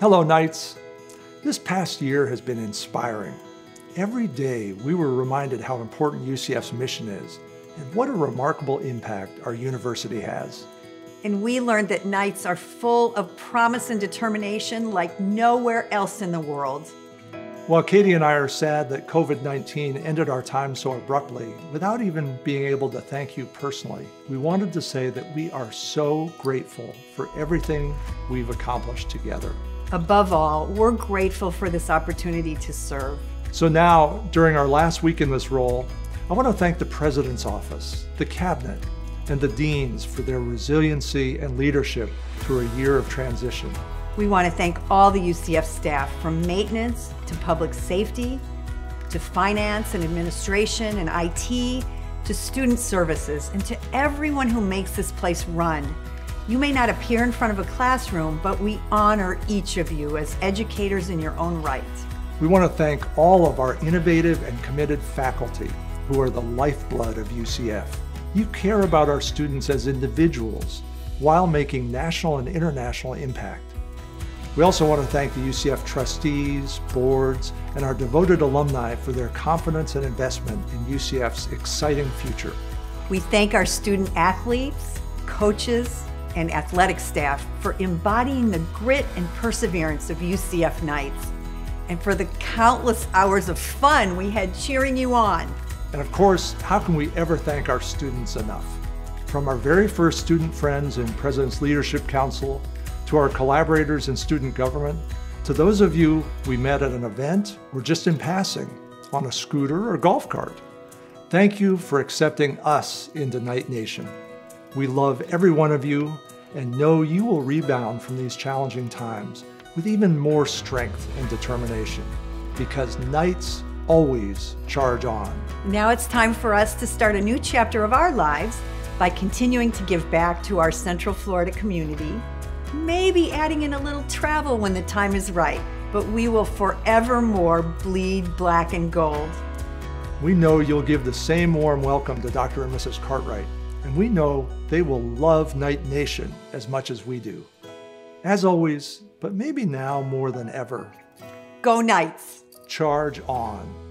Hello, Knights. This past year has been inspiring. Every day we were reminded how important UCF's mission is and what a remarkable impact our university has. And we learned that Knights are full of promise and determination like nowhere else in the world. While Katie and I are sad that COVID 19 ended our time so abruptly, without even being able to thank you personally, we wanted to say that we are so grateful for everything we've accomplished together. Above all, we're grateful for this opportunity to serve. So now, during our last week in this role, I want to thank the President's Office, the Cabinet, and the Deans for their resiliency and leadership through a year of transition. We want to thank all the UCF staff from maintenance to public safety to finance and administration and IT to student services and to everyone who makes this place run. You may not appear in front of a classroom, but we honor each of you as educators in your own right. We want to thank all of our innovative and committed faculty who are the lifeblood of UCF. You care about our students as individuals while making national and international impact. We also want to thank the UCF trustees, boards, and our devoted alumni for their confidence and investment in UCF's exciting future. We thank our student athletes, coaches, and athletic staff for embodying the grit and perseverance of UCF Knights, and for the countless hours of fun we had cheering you on. And of course, how can we ever thank our students enough? From our very first student friends in President's Leadership Council to our collaborators in student government, to those of you we met at an event or just in passing, on a scooter or golf cart. Thank you for accepting us into Knight Nation. We love every one of you and know you will rebound from these challenging times with even more strength and determination because Knights always charge on. Now it's time for us to start a new chapter of our lives by continuing to give back to our Central Florida community maybe adding in a little travel when the time is right, but we will forevermore bleed black and gold. We know you'll give the same warm welcome to Dr. and Mrs. Cartwright, and we know they will love Knight Nation as much as we do. As always, but maybe now more than ever, go Knights! Charge on.